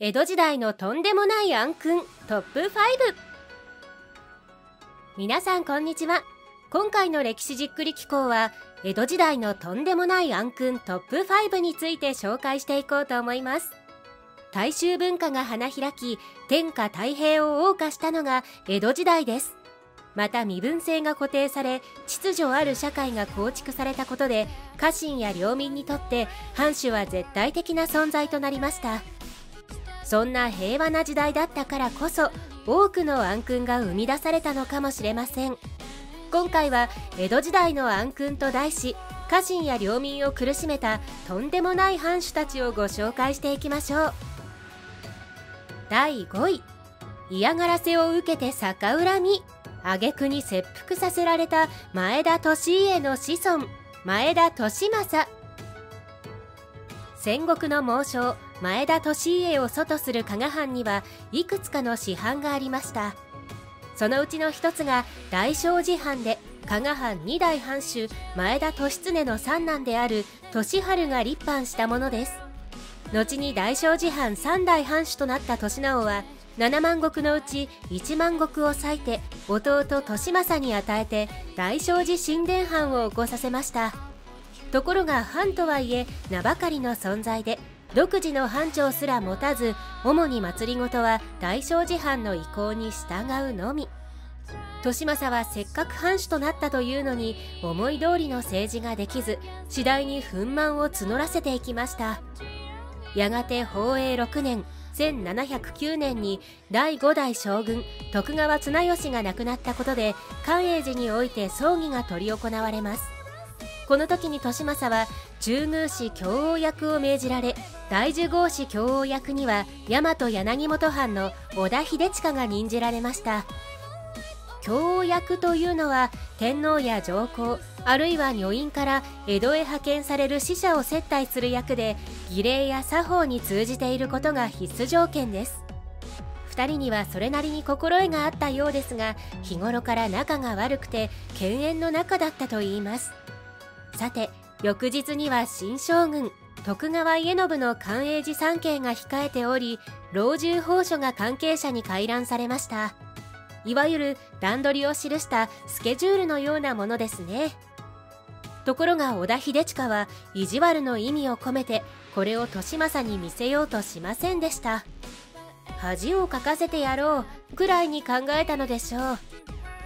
江戸時代のとんでもない暗君トップ5皆さんこんにちは。今回の歴史じっくり機構は江戸時代のとんでもない暗君トップ5について紹介していこうと思います。大衆文化が花開き天下太平を謳歌したのが江戸時代です。また身分制が固定され秩序ある社会が構築されたことで家臣や領民にとって藩主は絶対的な存在となりました。そんな平和な時代だったからこそ多くの暗君が生み出されたのかもしれません。今回は江戸時代の暗君と題し家臣や領民を苦しめたとんでもない藩主たちをご紹介していきましょう。第5位嫌がらせを受けて逆恨み挙句に切腹させられた前田利家の子孫前田利政。戦国の猛将前田利家を祖とする加賀藩にはいくつかの師範がありました。そのうちの一つが大正寺藩で加賀藩二代藩主前田利常の三男である利春が立藩したものです。後に大正寺藩三代藩主となった利直は7万石のうち1万石を割いて弟利政に与えて大正寺神殿藩を起こさせました。ところが藩とはいえ名ばかりの存在で独自の藩庁すら持たず主に祭りごとは大正寺藩の意向に従うのみ。利政はせっかく藩主となったというのに思い通りの政治ができず次第に憤懣を募らせていきました。やがて宝永6年1709年に第5代将軍徳川綱吉が亡くなったことで寛永寺において葬儀が執り行われます。この時に利政は中宮氏教王役を命じられ大樹号氏教王役には大和柳本藩の織田秀親が任じられました。教王役というのは天皇や上皇あるいは女院から江戸へ派遣される使者を接待する役で儀礼や作法に通じていることが必須条件です。2人にはそれなりに心得があったようですが日頃から仲が悪くて犬猿の仲だったといいます。さて翌日には新将軍徳川家信の寛永寺三景が控えており老中法書が関係者に回覧されました。いわゆる段取りを記したスケジュールのようなものですね。ところが織田秀親は意地悪の意味を込めてこれを利政に見せようとしませんでした。恥をかかせてやろうくらいに考えたのでしょう。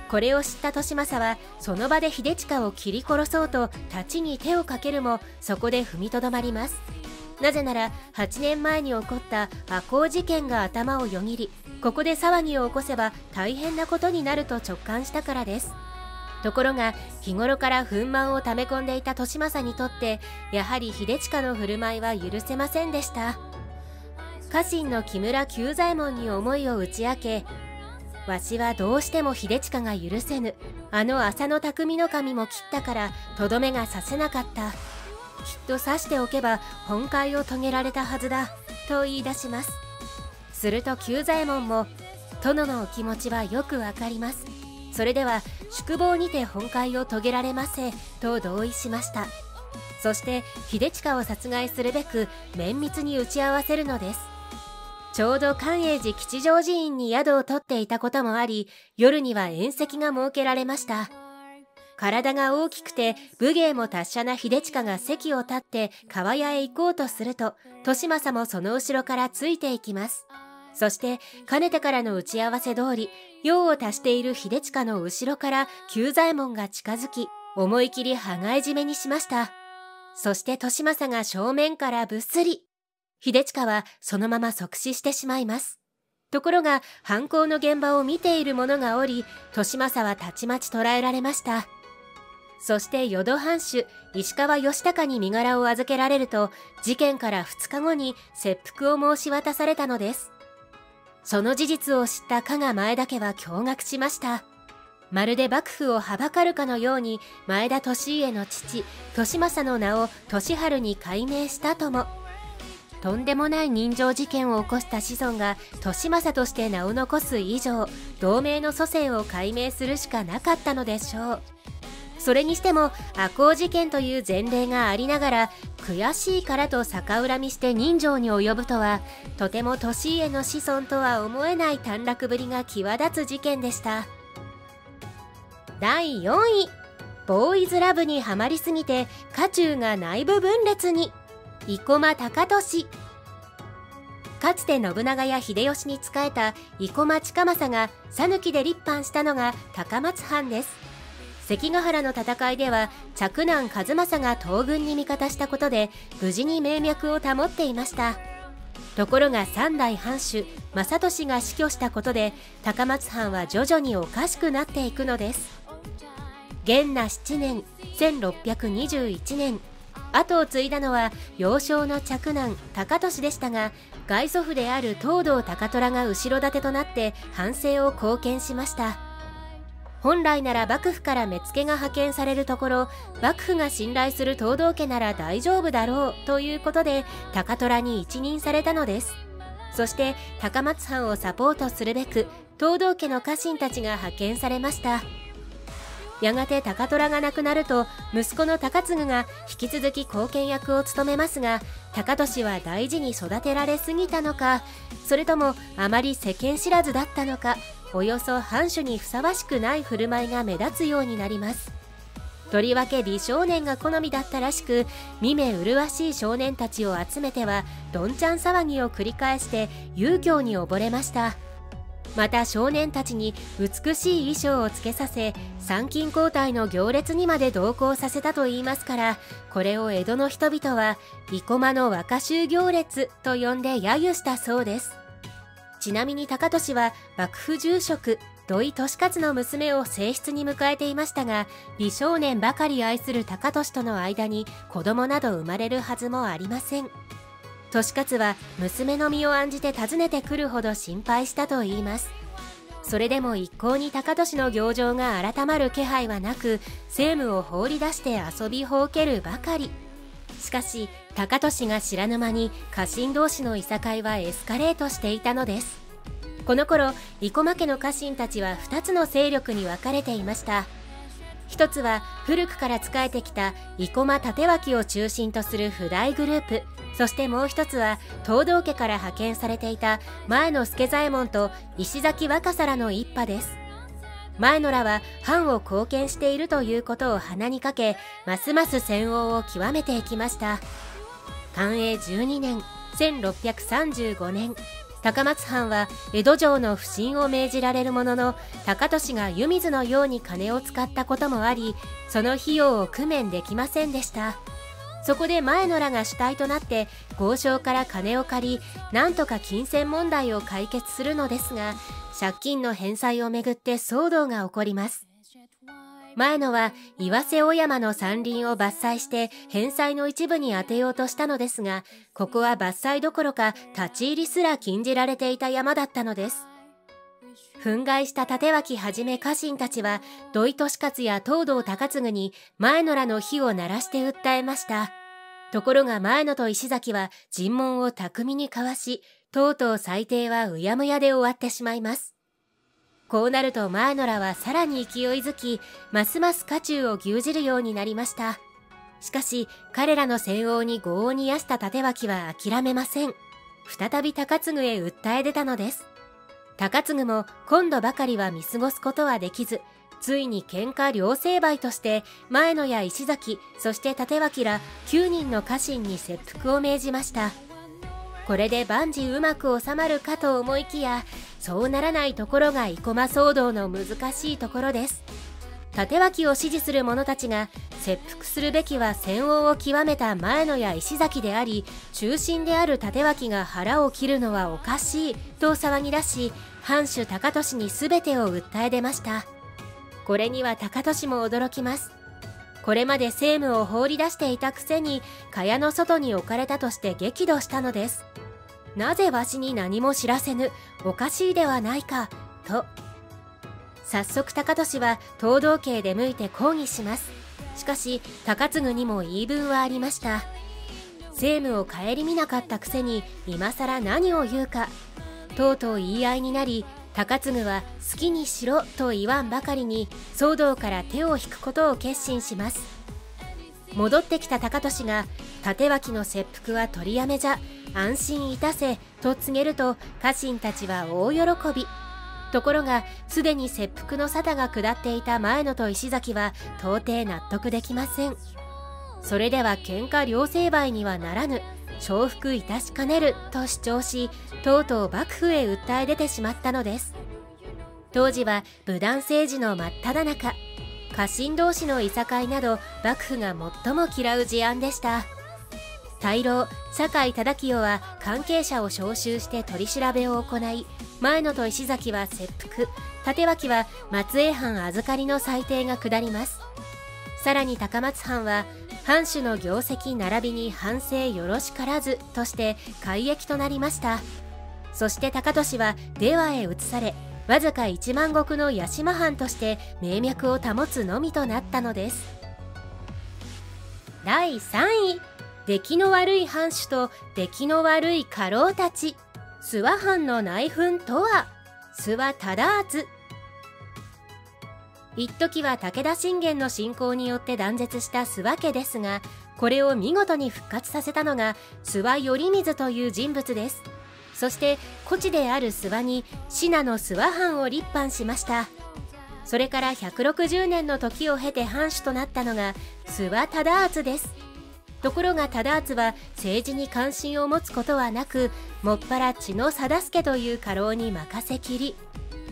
これを知った利政はその場で秀親を切り殺そうと太刀に手をかけるもそこで踏みとどまります。なぜなら8年前に起こった赤穂事件が頭をよぎりここで騒ぎを起こせば大変なことになると直感したからです。ところが日頃から憤懣を溜め込んでいた利政にとってやはり秀親の振る舞いは許せませんでした。家臣の木村久左衛門に思いを打ち明けわしはどうしても秀親が許せぬ。あの浅野匠の神も切ったからとどめがさせなかった。きっと刺しておけば本会を遂げられたはずだと言い出します。すると久左衛門も殿のお気持ちはよくわかります。それでは宿坊にて本会を遂げられませと同意しました。そして秀親を殺害するべく綿密に打ち合わせるのです。ちょうど寛永寺吉祥寺院に宿を取っていたこともあり夜には宴席が設けられました。体が大きくて武芸も達者な秀親が席を立って川屋へ行こうとすると利政もその後ろからついていきます。そしてかねてからの打ち合わせ通り用を足している秀親の後ろから久左衛門が近づき思い切り羽交い締めにしました。そして利政が正面からぶっすり。秀親はそのまま即死してしまいます。ところが犯行の現場を見ている者がおり利政はたちまち捕らえられました。そして淀藩主石川義孝に身柄を預けられると事件から2日後に切腹を申し渡されたのです。その事実を知った加賀前田家は驚愕しました。まるで幕府をはばかるかのように前田利家の父利政の名を利春に改名したとも。とんでもない人情事件を起こした子孫が利政として名を残す以上同盟の祖先を改名するしかなかったのでしょうそれにしても赤穂事件という前例がありながら悔しいからと逆恨みして人情に及ぶとはとても利家の子孫とは思えない短絡ぶりが際立つ事件でした。第4位ボーイズラブにはまりすぎて家中が内部分裂に。生駒高俊かつて信長や秀吉に仕えた生駒近政が讃岐で立藩したのが高松藩です。関ヶ原の戦いでは嫡男和正が東軍に味方したことで無事に命脈を保っていました。ところが三代藩主正俊が死去したことで高松藩は徐々におかしくなっていくのです。元那7年1621年後を継いだのは幼少の嫡男高俊でしたが外祖父である東堂高虎が後ろ盾となって反省を貢献しました。本来なら幕府から目付が派遣されるところ幕府が信頼する東堂家なら大丈夫だろうということで高虎に一任されたのです。そして高松藩をサポートするべく東堂家の家臣たちが派遣されました。やがて高虎が亡くなると息子の高次が引き続き貢献役を務めますが高俊は大事に育てられすぎたのかそれともあまり世間知らずだったのかおよそ藩主にふさわしくない振る舞いが目立つようになります。とりわけ美少年が好みだったらしく見目麗しい少年たちを集めてはどんちゃん騒ぎを繰り返して遊興に溺れました。また少年たちに美しい衣装をつけさせ参勤交代の行列にまで同行させたといいますからこれを江戸の人々は生駒の若衆行列と呼んで揶揄したそうです。ちなみに高俊は幕府住職土井利勝の娘を正室に迎えていましたが美少年ばかり愛する高俊との間に子供など生まれるはずもありません。利勝は娘の身を案じて訪ねてくるほど心配したといいます。それでも一向に高俊の行情が改まる気配はなく政務を放り出して遊びほうけるばかり。しかし高俊が知らぬ間に家臣同士のいさかいはエスカレートしていたのです。この頃生駒家の家臣たちは2つの勢力に分かれていました。一つは古くから仕えてきた生駒立脇を中心とする不大グループ。そしてもう一つは東道家から派遣されていた前野助左衛門と石崎若狭の一派です。前野らは藩を貢献しているということを鼻にかけますます戦王を極めていきました。寛永12年1635年高松藩は江戸城の不審を命じられるものの高俊が湯水のように金を使ったこともありその費用を工面できませんでした。そこで前野らが主体となって豪商から金を借りなんとか金銭問題を解決するのですが借金の返済をめぐって騒動が起こります前野は岩瀬尾山の山林を伐採して返済の一部に充てようとしたのですが、ここは伐採どころか立ち入りすら禁じられていた山だったのです。憤慨した立脇はじめ家臣たちは土井利勝や東堂高次に前野らの火を鳴らして訴えました。ところが前野と石崎は尋問を巧みに交わし、とうとう裁定はうやむやで終わってしまいます。こうなると前野らはさらに勢いづき、ますます家中を牛耳るようになりました。しかし、彼らの戦王に業を煮やした立脇は諦めません。再び高次へ訴え出たのです。高次も今度ばかりは見過ごすことはできず、ついに喧嘩両成敗として前野や石崎、そして立脇ら9人の家臣に切腹を命じました。これで万事うまく収まるかと思いきやそうならないところが生駒騒動の難しいところです縦脇を支持する者たちが切腹するべきは戦王を極めた前野や石崎であり中心である縦脇が腹を切るのはおかしいと騒ぎ出し藩主高俊に全てを訴え出ましたこれには高俊も驚きます。これまで政務を放り出していたくせに蚊帳の外に置かれたとして激怒したのです。なぜわしに何も知らせぬおかしいではないかと。早速高俊は東道家へ出向いて抗議します。しかし高次にも言い分はありました。政務を顧みなかったくせに今更何を言うかとうとう言い合いになり高次は好きにしろと言わんばかりに騒動から手を引くことを決心します。戻ってきた高利が立脇の切腹は取りやめじゃ安心いたせと告げると家臣たちは大喜び。ところがすでに切腹の沙汰が下っていた前野と石崎は到底納得できません。それでは喧嘩両成敗にはならぬ。重複いたしかねると主張しとうとう幕府へ訴え出てしまったのです。当時は武断政治の真っ只中家臣同士のいさかいなど幕府が最も嫌う事案でした。大老酒井忠清は関係者を招集して取り調べを行い前野と石崎は切腹立脇は松江藩預かりの裁定が下ります。さらに高松藩は藩主の業績並びに反省よろしからずとして改易となりました。そして高利は出羽へ移されわずか1万石の八島藩として名脈を保つのみとなったのです。第3位出来の悪い藩主と出来の悪い家老たち。諏訪藩の内紛とは諏訪忠厚一時は武田信玄の侵攻によって断絶した諏訪家ですがこれを見事に復活させたのが諏訪頼水という人物です。そして古地である諏訪に信濃諏訪藩を立藩しました。それから160年の時を経て藩主となったのが諏訪忠厚です。ところが忠厚は政治に関心を持つことはなくもっぱら血の定助という家老に任せきり。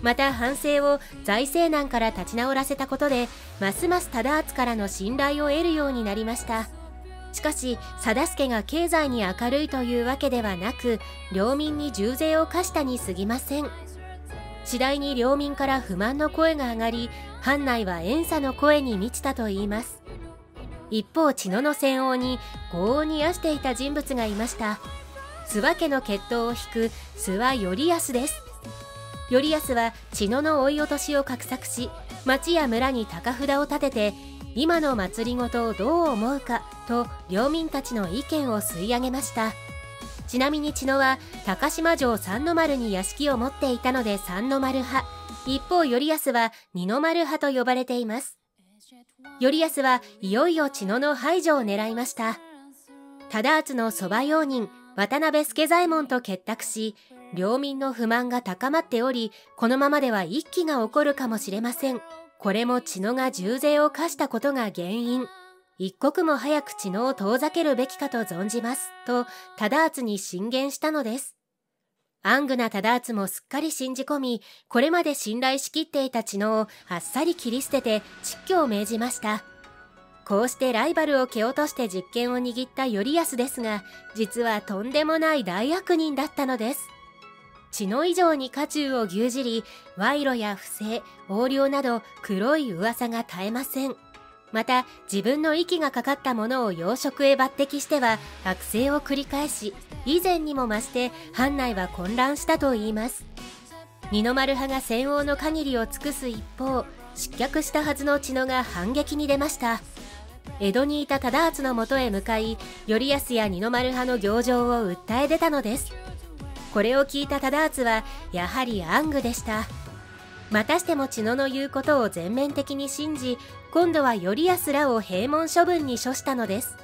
また反省を財政難から立ち直らせたことでますます忠厚からの信頼を得るようになりました。しかし貞助が経済に明るいというわけではなく領民に重税を課したに過ぎません。次第に領民から不満の声が上がり藩内は怨嗟の声に満ちたといいます。一方茅野の戦王に業を煮やしていた人物がいました。諏訪家の血統を引く諏訪頼康です。頼康は茅野の追い落としを画策し町や村に高札を立てて今の祭りごとをどう思うかと領民たちの意見を吸い上げました。ちなみに茅野は高島城三の丸に屋敷を持っていたので三の丸派。一方頼康は二の丸派と呼ばれています。頼康はいよいよ茅野の排除を狙いました。忠厚の側用人渡辺助左衛門と結託し領民の不満が高まっており、このままでは一揆が起こるかもしれません。これも血野が重税を課したことが原因。一刻も早く血野を遠ざけるべきかと存じます。と、忠厚に進言したのです。アングな忠厚もすっかり信じ込み、これまで信頼しきっていた血野をあっさり切り捨てて窒居を命じました。こうしてライバルを蹴落として実権を握った頼康ですが、実はとんでもない大悪人だったのです。血の以上に家中を牛耳り、賄賂や不正、横領など黒い噂が絶えません。また、自分の息がかかったものを養殖へ抜擢しては悪性を繰り返し、以前にも増して藩内は混乱したといいます。二の丸派が戦王の限りを尽くす一方、失脚したはずの血野が反撃に出ました。江戸にいた忠厚のもとへ向かい、頼康や二の丸派の行状を訴え出たのです。これを聞いた忠厚はやはり暗愚でした。またしても血野の言うことを全面的に信じ今度は頼康らを閉門処分に処したのです。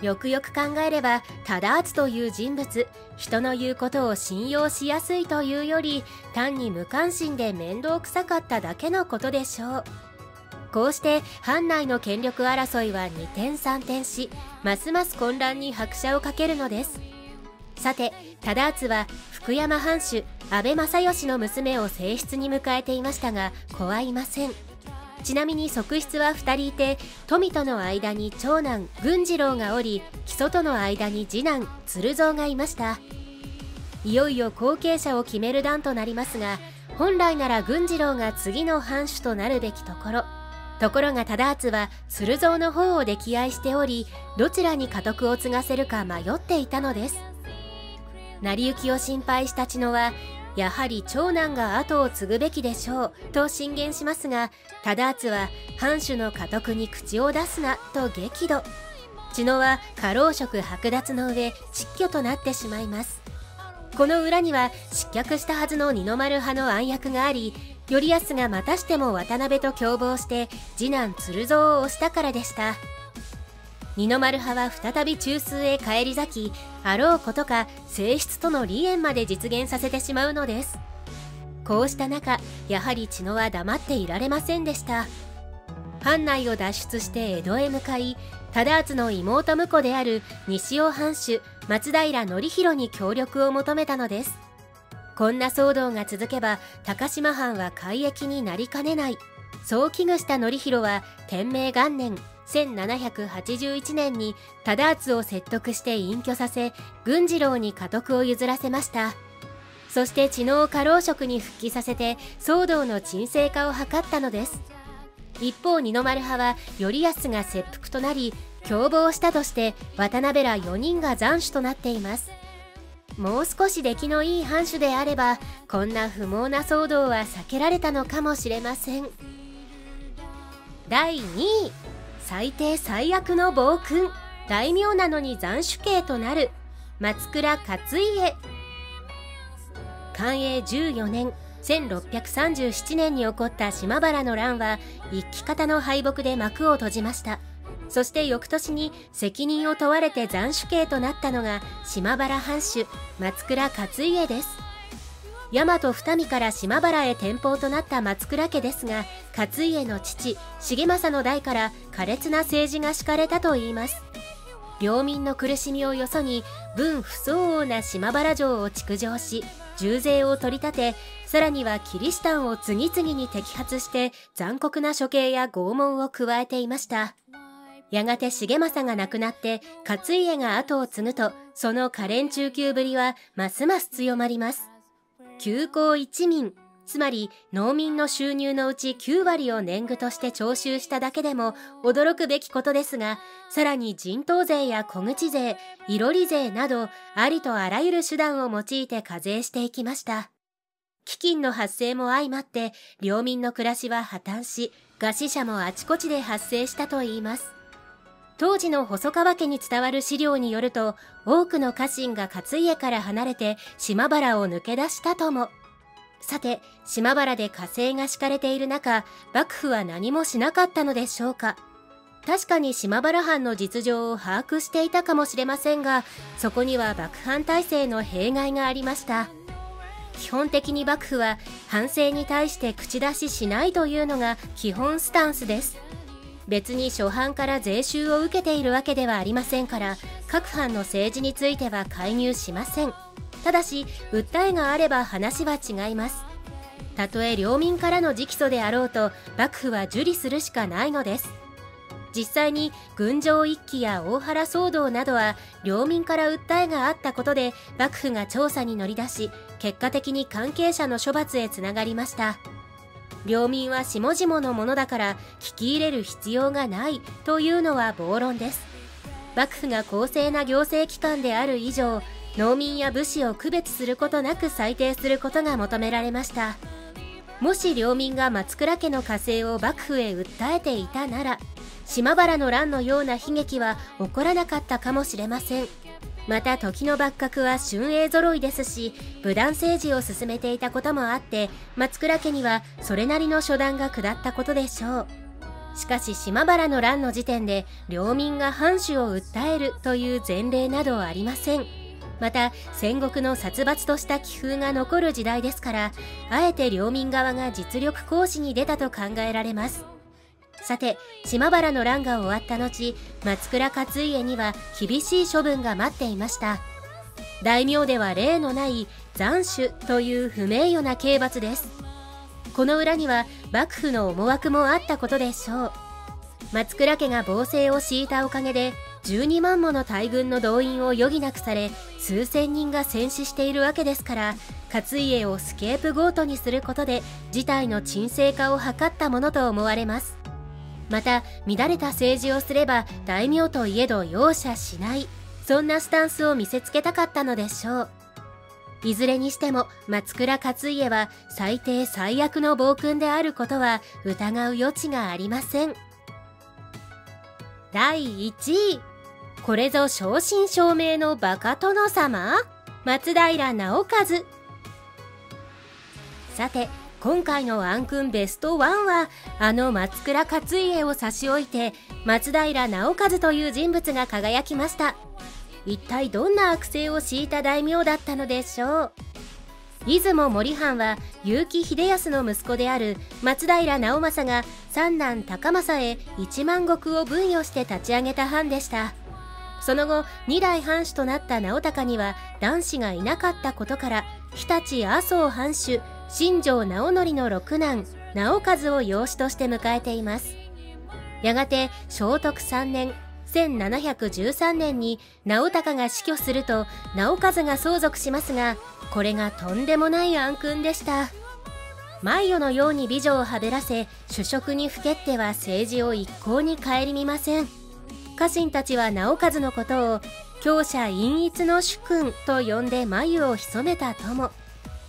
よくよく考えれば忠厚という人物人の言うことを信用しやすいというより単に無関心で面倒くさかっただけのことでしょう。こうして藩内の権力争いは二転三転しますます混乱に拍車をかけるのです。さて忠厚は福山藩主安倍正義の娘を正室に迎えていましたが子はいません。ちなみに側室は2人いて富との間に長男軍次郎がおり木曽との間に次男鶴蔵がいました。いよいよ後継者を決める段となりますが本来なら軍次郎が次の藩主となるべきところ。ところが忠厚は鶴蔵の方を溺愛しておりどちらに家督を継がせるか迷っていたのです。成り行きを心配した千野はやはり長男が後を継ぐべきでしょうと進言しますが忠厚は藩主の家督に口を出すなと激怒。千野は家老職剥奪の上窒居となってしまいます。この裏には失脚したはずの二の丸派の暗躍があり頼康がまたしても渡辺と共謀して次男鶴蔵を押したからでした。二の丸派は再び中枢へ返り咲きあろうことか性質との離縁まで実現させてしまうのです。こうした中やはり茅野は黙っていられませんでした。藩内を脱出して江戸へ向かい忠厚の妹婿である西尾藩主松平則弘に協力を求めたのです。こんな騒動が続けば高島藩は改易になりかねない。そう危惧した則弘は天明元年1781年に忠厚を説得して隠居させ軍次郎に家督を譲らせました。そして知能を家老職に復帰させて騒動の沈静化を図ったのです。一方二の丸派は頼康が切腹となり共謀したとして渡辺ら4人が斬首となっています。もう少し出来のいい藩主であればこんな不毛な騒動は避けられたのかもしれません。第2位。最低最悪の暴君。大名なのに斬首刑となる。松倉勝家。寛永14年1637年に起こった島原の乱は一騎方の敗北で幕を閉じました。そして翌年に責任を問われて斬首刑となったのが島原藩主松倉勝家です。大和二見から島原へ転封となった松倉家ですが勝家の父重政の代から苛烈な政治が敷かれたといいます。領民の苦しみをよそに分不相応な島原城を築城し重税を取り立てさらにはキリシタンを次々に摘発して残酷な処刑や拷問を加えていました。やがて重政が亡くなって勝家が後を継ぐとその可憐中級ぶりはますます強まります。休校一民。つまり農民の収入のうち9割を年貢として徴収しただけでも驚くべきことですがさらに人頭税や小口税いろり税などありとあらゆる手段を用いて課税していきました。飢饉の発生も相まって領民の暮らしは破綻し餓死者もあちこちで発生したといいます。当時の細川家に伝わる資料によると多くの家臣が勝家から離れて島原を抜け出したとも。さて島原で火星が敷かれている中幕府は何もしなかったのでしょうか。確かに島原藩の実情を把握していたかもしれませんがそこには幕藩体制の弊害がありました。基本的に幕府は反政に対して口出ししないというのが基本スタンスです。別に初版から税収を受けているわけではありませんから各藩の政治については介入しません。ただし訴えがあれば話は違います。たとえ領民からの直訴であろうと幕府は受理するしかないのです。実際に群青一揆や大原騒動などは領民から訴えがあったことで幕府が調査に乗り出し結果的に関係者の処罰へつながりました。領民は下々のものだから聞き入れる必要がないというのは暴論です。幕府が公正な行政機関である以上農民や武士を区別することなく裁定することが求められました。もし領民が松倉家の火星を幕府へ訴えていたなら島原の乱のような悲劇は起こらなかったかもしれません。また時の幕閣は春英揃いですし武断政治を進めていたこともあって松倉家にはそれなりの初段が下ったことでしょう。しかし島原の乱の時点で領民が藩主を訴えるという前例などありません。また戦国の殺伐とした気風が残る時代ですからあえて領民側が実力行使に出たと考えられます。さて島原の乱が終わった後松倉勝家には厳しい処分が待っていました。大名では例のない斬首という不名誉な刑罰です。この裏には幕府の思惑もあったことでしょう。松倉家が暴政を敷いたおかげで12万もの大軍の動員を余儀なくされ数千人が戦死しているわけですから勝家をスケープゴートにすることで事態の沈静化を図ったものと思われます。また乱れた政治をすれば大名といえど容赦しない。そんなスタンスを見せつけたかったのでしょう。いずれにしても松倉勝家は最低最悪の暴君であることは疑う余地がありません。第1位。これぞ正真正銘のバカ殿様？松平直和さて今回のアンクンベスト1はあの松倉勝家を差し置いて松平直和という人物が輝きました。一体どんな悪性を敷いた大名だったのでしょう？出雲森藩は結城秀康の息子である松平直政が三男高政へ一万石を分与して立ち上げた藩でした。その後二代藩主となった直隆には男子がいなかったことから日立麻生藩主新庄直則の六男直和を養子として迎えています。やがて聖徳3年1713年に直隆が死去すると直和が相続しますがこれがとんでもない暗君でした。迷子のように美女をはべらせ主食にふけっては政治を一向に顧みません。家臣たちは直和のことを強者陰逸の主君と呼んで眉を潜めたとも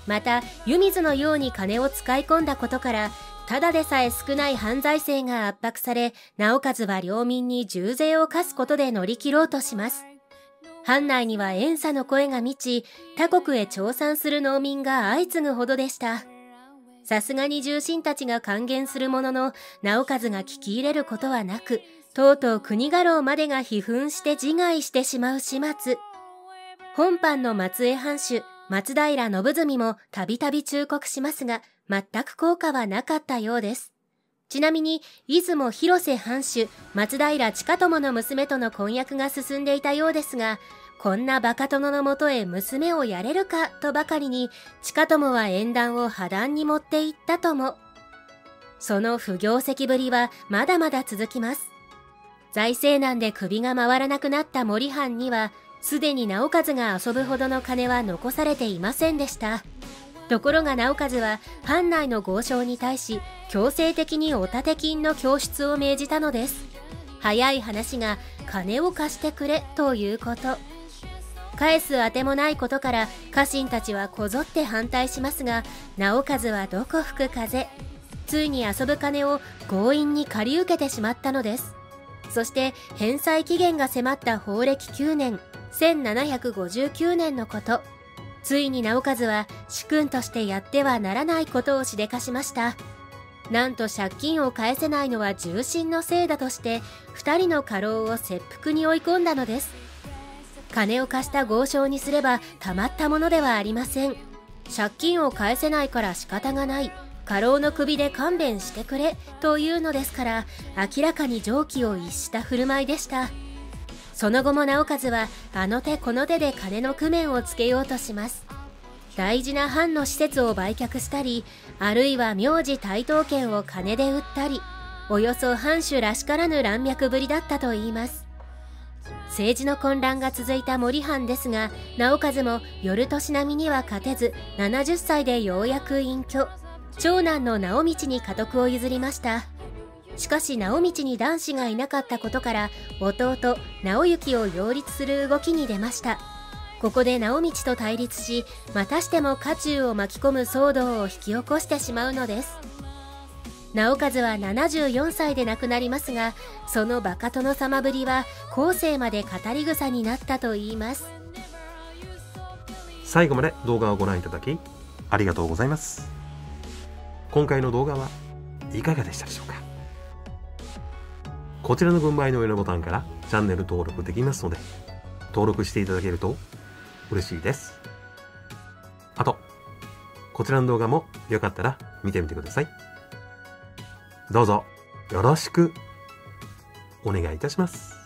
また湯水のように金を使い込んだことからただでさえ少ない犯罪性が圧迫されなおかつは領民に重税を課すことで乗り切ろうとします。藩内には怨嗟の声が満ち他国へ調産する農民が相次ぐほどでした。さすがに重臣たちが還元するものの直数が聞き入れることはなくとうとう国家老までが批憤して自害してしまう始末。本藩の松江藩主松平信純もたびたび忠告しますが、全く効果はなかったようです。ちなみに、出雲広瀬藩主、松平近友の娘との婚約が進んでいたようですが、こんなバカ殿のもとへ娘をやれるかとばかりに、近友は縁談を破談に持っていったとも。その不業績ぶりはまだまだ続きます。財政難で首が回らなくなった森藩には、すでに直和が遊ぶほどの金は残されていませんでした。ところが直和は藩内の豪商に対し強制的にお立金の供出を命じたのです。早い話が金を貸してくれということ。返すあてもないことから家臣たちはこぞって反対しますが直和はどこ吹く風。ついに遊ぶ金を強引に借り受けてしまったのです。そして返済期限が迫った法暦9年。1759年のこと。ついに直和は主君としてやってはならないことをしでかしました。なんと借金を返せないのは重臣のせいだとして2人の家老を切腹に追い込んだのです。金を貸した豪商にすればたまったものではありません。借金を返せないから仕方がない。家老の首で勘弁してくれというのですから明らかに常軌を逸した振る舞いでした。その後も直和はあの手この手で金の工面をつけようとします。大事な藩の施設を売却したりあるいは名字台頭権を金で売ったりおよそ藩主らしからぬ乱脈ぶりだったといいます。政治の混乱が続いた森藩ですが直和も夜年並みには勝てず70歳でようやく隠居。長男の直道に家督を譲りました。しかし直道に男子がいなかったことから弟直行を擁立する動きに出ました。ここで直道と対立しまたしても家中を巻き込む騒動を引き起こしてしまうのです。直和は74歳で亡くなりますがそのバカ殿様ぶりは後世まで語り草になったといいます。最後まで動画をご覧いただきありがとうございます。今回の動画はいかがでしたでしょうか？こちらの軍配の上のボタンからチャンネル登録できますので、登録していただけると嬉しいです。あと、こちらの動画もよかったら見てみてください。どうぞよろしくお願いいたします。